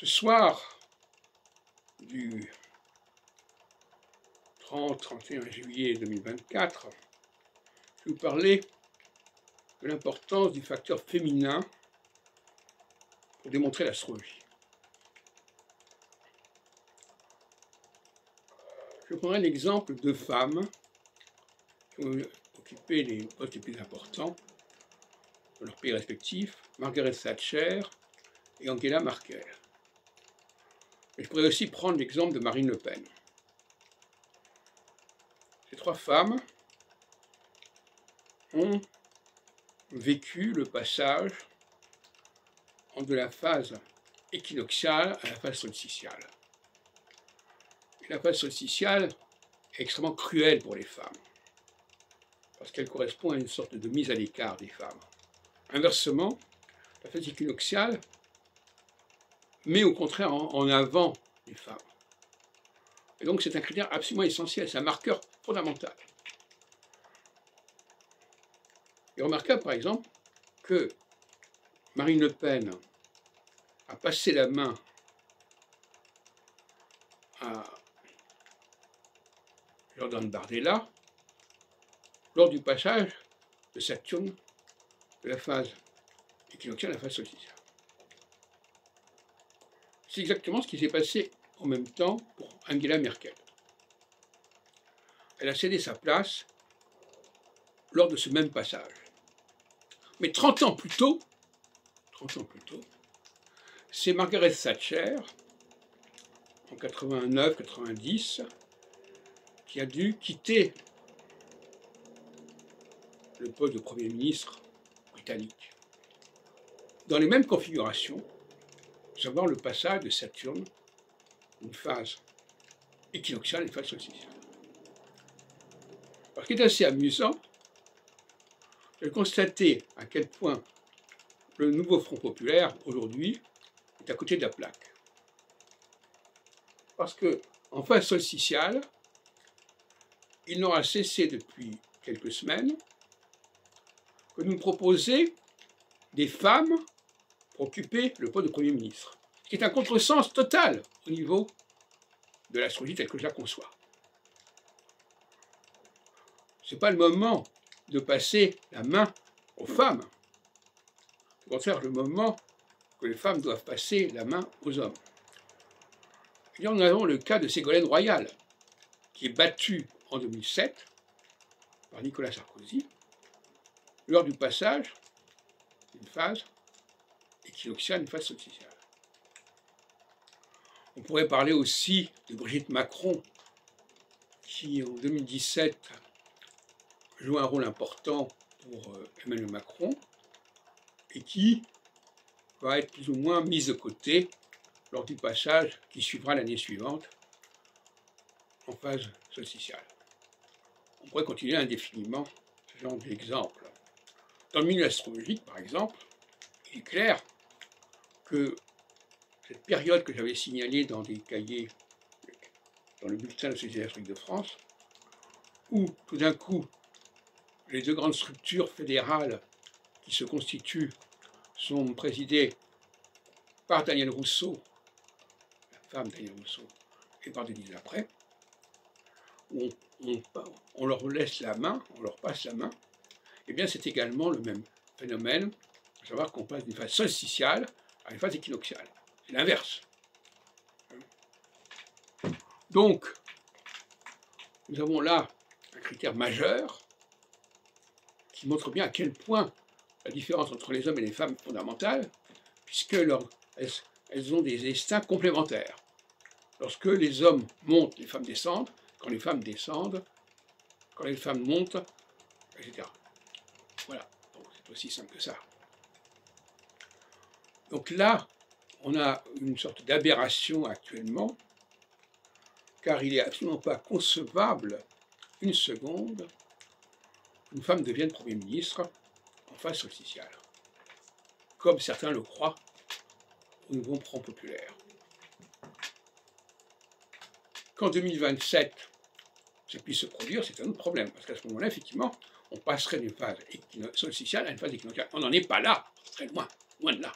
Ce soir du 30-31 juillet 2024, je vais vous parler de l'importance du facteur féminin pour démontrer l'astrologie. Je prendrai l'exemple de femmes qui ont occupé les postes les plus importants dans leurs pays respectifs, Margaret Thatcher et Angela Merkel. Je pourrais aussi prendre l'exemple de Marine Le Pen. Ces trois femmes ont vécu le passage de la phase équinoxiale à la phase solsticiale. la phase solsticiale est extrêmement cruelle pour les femmes, parce qu'elle correspond à une sorte de mise à l'écart des femmes. Inversement, la phase équinoxiale met au contraire en, avant les femmes. Et donc c'est un critère absolument essentiel, c'est un marqueur fondamental. Est remarquable par exemple que Marine Le Pen a passé la main à Jordan Bardella lors du passage de Saturne de la phase équinoxiale à la phase solsticiale. C'est exactement ce qui s'est passé en même temps pour Angela Merkel. Elle a cédé sa place lors de ce même passage. Mais 30 ans plus tôt, 30 ans plus tôt, c'est Margaret Thatcher, en 89-90, qui a dû quitter le poste de Premier ministre britannique. Dans les mêmes configurations, savoir le passage de Saturne, une phase équinoxiale et une phase solsticiale. Ce qui est assez amusant, de constater à quel point le nouveau Front populaire, aujourd'hui, est à côté de la plaque. Parce que, en phase solsticiale, il n'aura cessé depuis quelques semaines que nous proposer des femmes occuper le poste de Premier ministre. Ce qui est un contresens total au niveau de l'astrologie telle que je la conçois. Ce n'est pas le moment de passer la main aux femmes. Au contraire, le moment que les femmes doivent passer la main aux hommes. Et nous avons le cas de Ségolène Royal, qui est battue en 2007 par Nicolas Sarkozy lors du passage d'une phase équinoxiale, une phase solsticiale. On pourrait parler aussi de Brigitte Macron, qui en 2017 joue un rôle important pour euh, Emmanuel Macron et qui va être plus ou moins mise de côté lors du passage qui suivra l'année suivante en phase solsticiale. On pourrait continuer indéfiniment ce genre d'exemple. Dans le milieu astrologique, par exemple, il est clair que cette période que j'avais signalée dans des cahiers, dans le bulletin de la Société de France, où tout d'un coup, les deux grandes structures fédérales qui se constituent sont présidées par Daniel Rousseau, la femme Daniel Rousseau, et par Denise Après, on, on, leur laisse la main, on leur passe la main, et eh bien c'est également le même phénomène, à savoir qu'on passe d'une phase solsticiale à une phase équinoxiale. C'est l'inverse. Donc, nous avons là un critère majeur qui montre bien à quel point la différence entre les hommes et les femmes est fondamentale, puisque elles, ont des instincts complémentaires. Lorsque les hommes montent, les femmes descendent, quand les femmes descendent, quand les femmes montent, etc. Voilà, c'est aussi simple que ça. Donc là, on a une sorte d'aberration actuellement, car il n'est absolument pas concevable une seconde qu'une femme devienne Premier ministre en phase solsticiale, comme certains le croient au nouveau Front populaire. Qu'en 2027, ça puisse se produire, c'est un autre problème, parce qu'à ce moment-là, effectivement, on passerait d'une phase solsticiale à une phase équinoxiale. On n'en est pas là, très loin, loin de là.